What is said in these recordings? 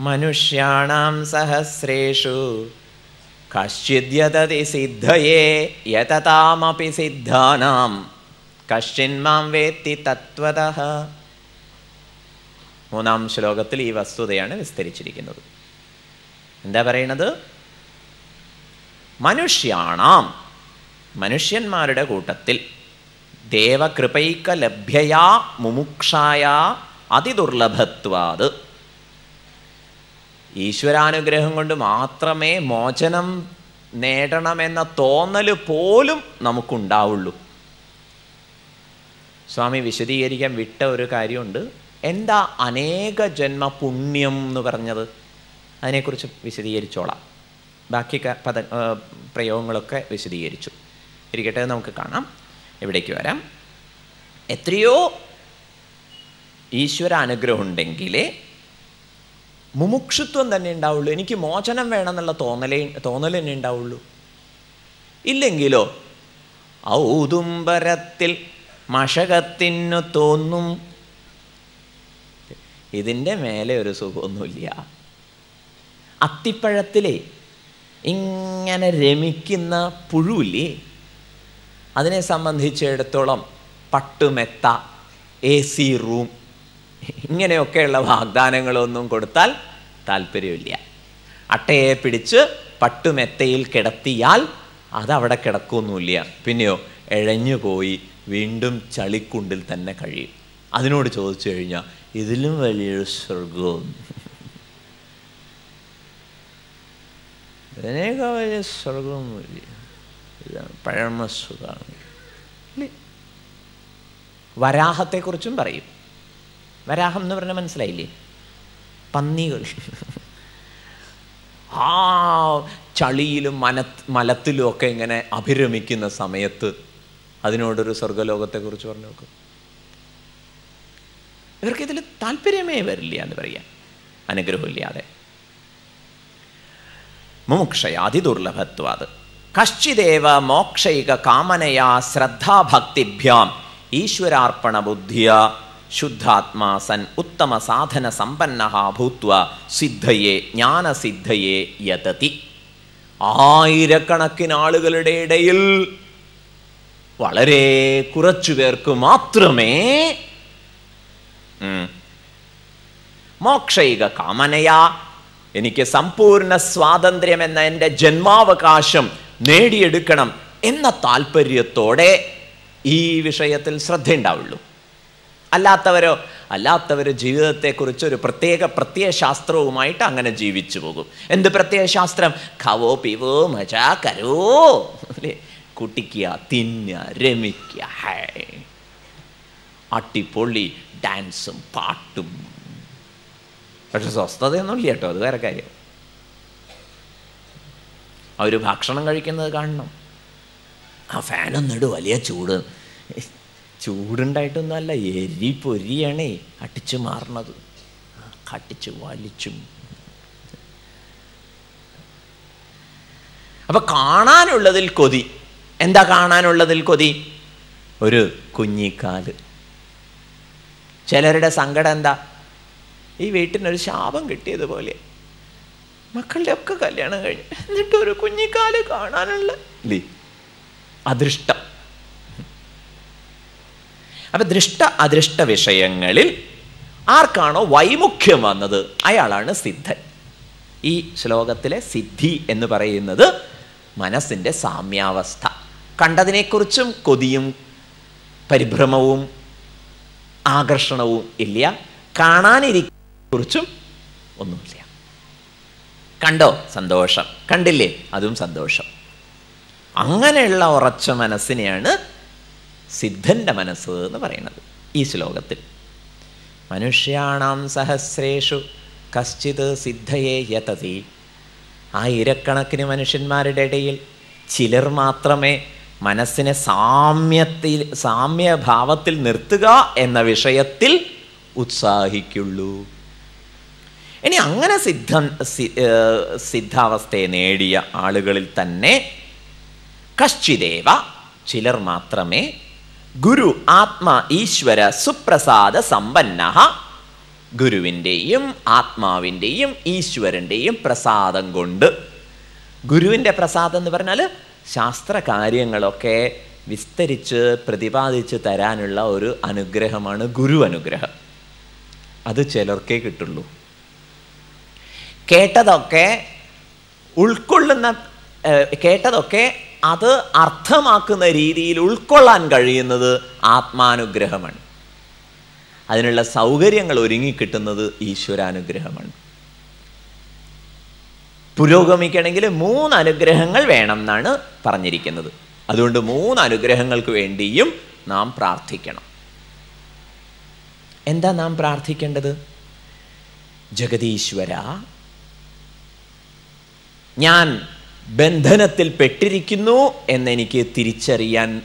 मनुष्याणां सहस्रेषु कश्चिद्यतति सिद्धये यततामपि सिद्धानां। कश्चिन्मां वेत्ति तत्त्वतः। മൂന്നാം ശ്ലോകത്തിൽ ഈ വസ്തുതയാണ് വിസ്തരിച്ചിരിക്കുന്നത്. എന്താ പറയണത് മനുഷ്യാണാം. മനുഷ്യന്മാരുടെ കൂട്ടത്തിൽ ദേവകൃപൈക ലഭ്യയാ മുമുക്ഷായ അതിദുർലഭത്വാത്. ഈശ്വരാനുഗ്രഹം കൊണ്ട് മാത്രമേ മോചനം നേടണമെന്ന തോന്നൽ പോലും നമുക്കുണ്ടാവുള്ളൂ. സ്വാമി വിശദീകരിക്കാൻ വിട്ട ഒരു കാര്യമുണ്ട്. എന്താ അനേക ജന്മ പുണ്യം എന്ന് പറഞ്ഞത്? അതിനെക്കുറിച്ച് വിശദീകരിച്ചോളാം. ബാക്കി പദ പ്രയോഗങ്ങളൊക്കെ വിശദീകരിച്ചു. ഇരിക്കട്ടെ നമുക്ക് കാണാം. ഇവിടേക്ക് വരാം. എത്രയോ ഈശ്വര അനുഗ്രഹം ഉണ്ടെങ്കിലേ മുമുക്ഷുത്വം തന്നെ ഉണ്ടാവുള്ളൂ. എനിക്ക് മോചനം വേണമെന്നുള്ള തോന്നലേ തോന്നൽ തന്നെ ഉണ്ടാവുള്ളൂ. ഇല്ലെങ്കിലോ ഔദുംബരത്തിൽ മഷകത്തിനു തോന്നും ഇതിന്റെ മേലെ ഒരു സുഖമൊന്നുമില്ല. അത്തിപ്പഴത്തിലെ ഇങ്ങനെ രമിക്കുന്ന പുഴുവില്ലേ? അതിനെ സംബന്ധിച്ചിടത്തോളം പട്ടുമെത്ത എ സി റൂം ഇങ്ങനെയൊക്കെയുള്ള വാഗ്ദാനങ്ങളൊന്നും കൊടുത്താൽ താല്പര്യമില്ല. അട്ടയെ പിടിച്ച് പട്ടുമെത്തയിൽ കിടത്തിയാൽ അതവിടെ കിടക്കൊന്നുമില്ല പിന്നെയോ എഴഞ്ഞു പോയി വീണ്ടും ചളിക്കുണ്ടിൽ തന്നെ കഴിയും. അതിനോട് ചോദിച്ചു കഴിഞ്ഞാൽ ഇതിലും വലിയൊരു സ്വർഗവും ഇതിനേക്കാൾ വലിയ സ്വർഗമൊന്നുമില്ല ഇതാണ് പഴമസുഖാണ് വരാഹത്തെക്കുറിച്ചും പറയും. വരാഹം എന്ന് പറഞ്ഞാൽ മനസ്സിലായില്ലേ? പന്നികൾ ആ ചളിയിലും മന മലത്തിലും ഒക്കെ ഇങ്ങനെ അഭിരമിക്കുന്ന സമയത്ത് അതിനോടൊരു സ്വർഗലോകത്തെക്കുറിച്ച് പറഞ്ഞു നോക്കും. ഇവർക്ക് ഇതിൽ താല്പര്യമേ വരില്ല എന്ന് പറയാം. അനുഗ്രഹമില്ലാതെ. മുമുക്ഷയാതി ദുർലഭത്വാത് കശ്ചിദേവ മോക്ഷൈക കാമനയാ ശ്രദ്ധാഭക്തിഭ്യാം. ഈശ്വരാർപ്പണ ബുദ്ധിയ ശുദ്ധാത്മാ സൻ ഉത്തമ സാധന സമ്പന്ന ഭൂത്വ സിദ്ധയെ ജ്ഞാനസിദ്ധയെ യതതി. ആയിരക്കണക്കിന് ആളുകളുടെ ഇടയിൽ വളരെ കുറച്ചു പേർക്ക് മാത്രമേ ഉം, മോക്ഷൈക കാമനയാ എനിക്ക് സമ്പൂർണ സ്വാതന്ത്ര്യം എന്ന എന്റെ ജന്മാവകാശം നേടിയെടുക്കണം എന്ന താല്പര്യത്തോടെ ഈ വിഷയത്തിൽ ശ്രദ്ധയുണ്ടാവുള്ളൂ. അല്ലാത്തവരോ അല്ലാത്തവർ ജീവിതത്തെക്കുറിച്ച് ഒരു പ്രത്യേക പ്രത്യയശാസ്ത്രവുമായിട്ട് അങ്ങനെ ജീവിച്ചു പോകും. എന്ത് പ്രത്യയശാസ്ത്രം? ഖവോ പിവോ മജാ കരോ. അല്ലേ? കുട്ടിക്കുക തിന്നുക രമിക്കുക. ഹേ. ഡാൻസും പാട്ടും. പക്ഷെ സ്വസ്ഥതയൊന്നുമില്ല കേട്ടോ അത് വേറെ കാര്യം. അവർ ഭക്ഷണം കഴിക്കുന്നത് കാണണം. ആ ഫാനൊന്നും ഇട് വലിയ ചൂട്. ചൂടുണ്ടായിട്ടൊന്നുമല്ല എരി പൊരിയണേ അടിച്ചു മാറണത്. കട്ടിച്ച് വലിച്ചും. അപ്പൊ കാണാനുള്ളതിൽ കൊതി. എന്താ കാണാനുള്ളതിൽ കൊതി? ഒരു കുഞ്ഞിക്കാൽ. ചിലരുടെ സങ്കടം എന്താ? ഈ വീട്ടിനൊരു ശാപം കിട്ടിയതുപോലെ മക്കളുടെ ഒക്കെ കല്യാണം കഴിഞ്ഞു എന്നിട്ട് ഒരു കുഞ്ഞിക്കാൽ കാണാനുള്ള ലീ. അദൃഷ്ടം. അപ്പൊ ദൃഷ്ട അദൃഷ്ട വിഷയങ്ങളിൽ ആർക്കാണോ വൈമുഖ്യം വന്നത്? അയാളാണ് സിദ്ധൻ. ഈ ശ്ലോകത്തിലെ സിദ്ധി എന്ന് പറയുന്നത് മനസ്സിന്റെ സാമ്യാവസ്ഥ. കണ്ടതിനെക്കുറിച്ചും കൊതിയും പരിഭ്രമവും ആകർഷണവും ഇല്ല. കാണാനിരിക്കുറിച്ചും ഒന്നുമില്ല. കണ്ടോ? സന്തോഷം. കണ്ടില്ലേ? അതും സന്തോഷം. അങ്ങനെയുള്ള ഉറച്ച മനസ്സിനെയാണ് സിദ്ധന്റെ മനസ്സ് എന്ന് പറയുന്നത് ഈ ശ്ലോകത്തിൽ. മനുഷ്യാണാം സഹസ്രേഷു കശ്ചിത് സിദ്ധയെ യതതി. ആയിരക്കണക്കിന് മനുഷ്യന്മാരുടെ ഇടയിൽ ചിലർ മാത്രമേ മനസ്സിനെ സാമ്യത്തിൽ സാമ്യഭാവത്തിൽ നിർത്തുക എന്ന വിഷയത്തിൽ ഉത്സാഹിക്കുള്ളൂ. ഇനി അങ്ങനെ സിദ്ധ സിദ്ധാവസ്ഥയെ നേടിയ ആളുകളിൽ തന്നെ കശ്ചിദേവ ചിലർ മാത്രമേ ഗുരു ആത്മ ഈശ്വര സുപ്രസാദ സമ്പന്ന ഗുരുവിന്റെയും ആത്മാവിന്റെയും ഈശ്വരന്റെയും പ്രസാദം കൊണ്ട് ഗുരുവിന്റെ പ്രസാദം എന്ന് പറഞ്ഞാൽ ശാസ്ത്ര കാര്യങ്ങളൊക്കെ വിസ്തരിച്ച് പ്രതിപാദിച്ച് തരാനുള്ള ഒരു അനുഗ്രഹമാണ് ഗുരു അനുഗ്രഹം. അത് ചിലർക്കേ കിട്ടുള്ളൂ. കേട്ടതൊക്കെ ഉൾക്കൊള്ളുന്ന കേട്ടതൊക്കെ അത് അർത്ഥമാക്കുന്ന രീതിയിൽ ഉൾക്കൊള്ളാൻ കഴിയുന്നത് ആത്മാനുഗ്രഹമാണ്. അതിനുള്ള സൗകര്യങ്ങൾ ഒരുങ്ങിക്കിട്ടുന്നത് ഈശ്വരാനുഗ്രഹമാണ്. പുരോഗമിക്കണമെങ്കിൽ മൂന്ന് അനുഗ്രഹങ്ങൾ വേണം എന്നാണ് പറഞ്ഞിരിക്കുന്നത്. അതുകൊണ്ട് മൂന്ന് അനുഗ്രഹങ്ങൾക്ക് വേണ്ടിയും നാം പ്രാർത്ഥിക്കണം. എന്താ നാം പ്രാർത്ഥിക്കേണ്ടത്? ജഗതീശ്വര ഞാൻ ബന്ധനത്തിൽ പെട്ടിരിക്കുന്നു എന്നെനിക്ക് തിരിച്ചറിയാൻ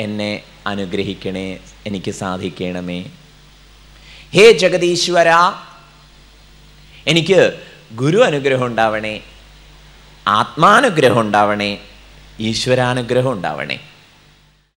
എന്നെ അനുഗ്രഹിക്കണേ എനിക്ക് സാധിക്കണമേ. ഹേ ജഗതീശ്വര എനിക്ക് ഗുരു അനുഗ്രഹം ഉണ്ടാവണേ ആത്മാനുഗ്രഹം ഉണ്ടാവണേ ഈശ്വരാനുഗ്രഹം ഉണ്ടാവണേ.